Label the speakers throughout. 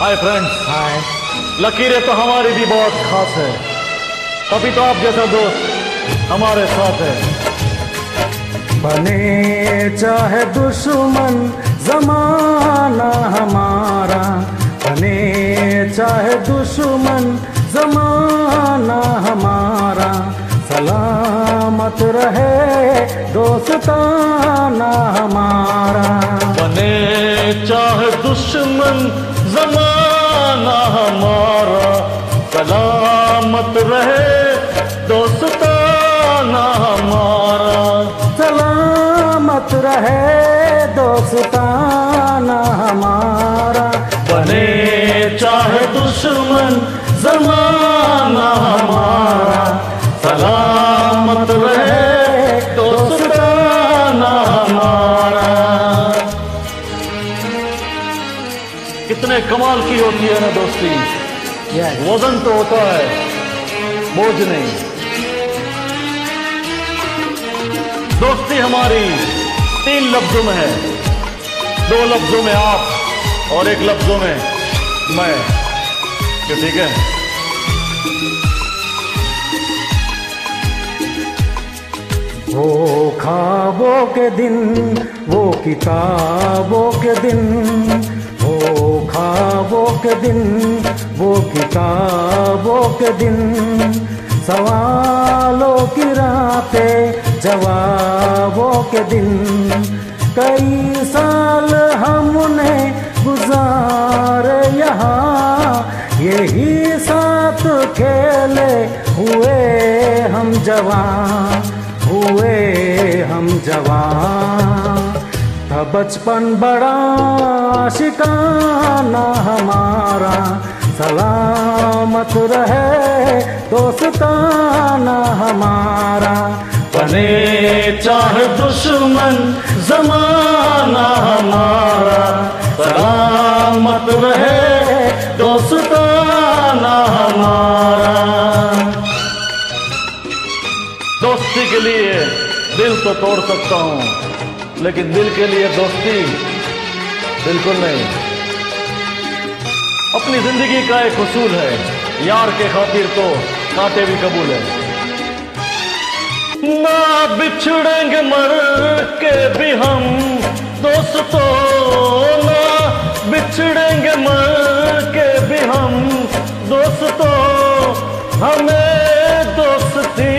Speaker 1: Hi friends
Speaker 2: hi
Speaker 1: लकीरें तो हमारी भी बहुत खास है। तभी तो आप जैसा दोस्त हमारे साथ है।
Speaker 2: बने चाहे दुश्मन जमाना सलामत रहे दोस्ताना हमारा।
Speaker 1: बने चाहे दुश्मन जमाना हमारा। सलामत रहे दोस्ताना हमारा।
Speaker 2: सलामत रहे दोस्ताना हमारा।
Speaker 1: बने चाहे दुश्मन जमाना कितने कमाल की होती है ना दोस्ती।
Speaker 2: Yes.
Speaker 1: वज़न तो होता है बोझ नहीं। दोस्ती हमारी तीन लफ्जों में है। दो लफ्जों में आप और एक लफ्जों में मैं। क्या ठीक है?
Speaker 2: वो खाबों के दिन वो किताबों के दिन। वो के दिन, वो किताबों के दिन। सवालों की रातें, जवाबों के दिन। कई साल हमने गुजारे यहाँ, यही साथ खेले हुए हम जवान, हुए हम जवान। था बचपन बड़ा शिकाना हमारा। सलामत रहे दोस्ताना हमारा।
Speaker 1: बने चाहे दुश्मन जमाना हमारा। सलामत रहे दोस्ताना हमारा। दोस्ती के लिए दिल तो तोड़ सकता हूँ। लेकिन दिल के लिए दोस्ती बिल्कुल नहीं। अपनी ज़िंदगी का एक उसूल है, यार के खातिर तो कांटे भी कबूल है। ना बिछड़ेंगे मर के भी हम दोस्तों, ना बिछड़ेंगे मर के भी हम दोस्तों। हमें दोस्ती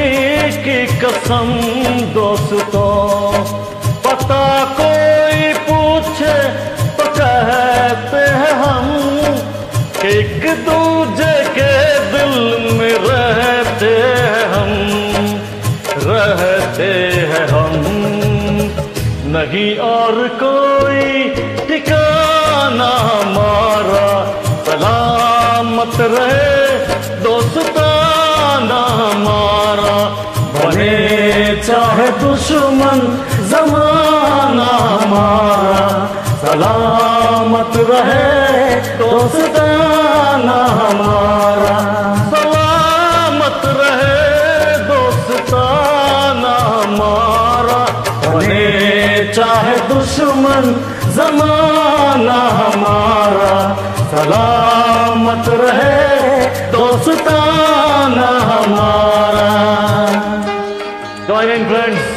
Speaker 1: की कसम दोस्तों। दूजे के दिल में रहते हैं हम, रहते हैं हम। नहीं और कोई ठिकाना हमारा, सलामत रहे दोस्ताना हमारा। बने चाहे दुश्मन जमाना हमारा, सलामत रहे दोस्ताना चाहे दुश्मन जमाना हमारा। सलामत रहे दोस्ताना हमारा। फ्रेंड्स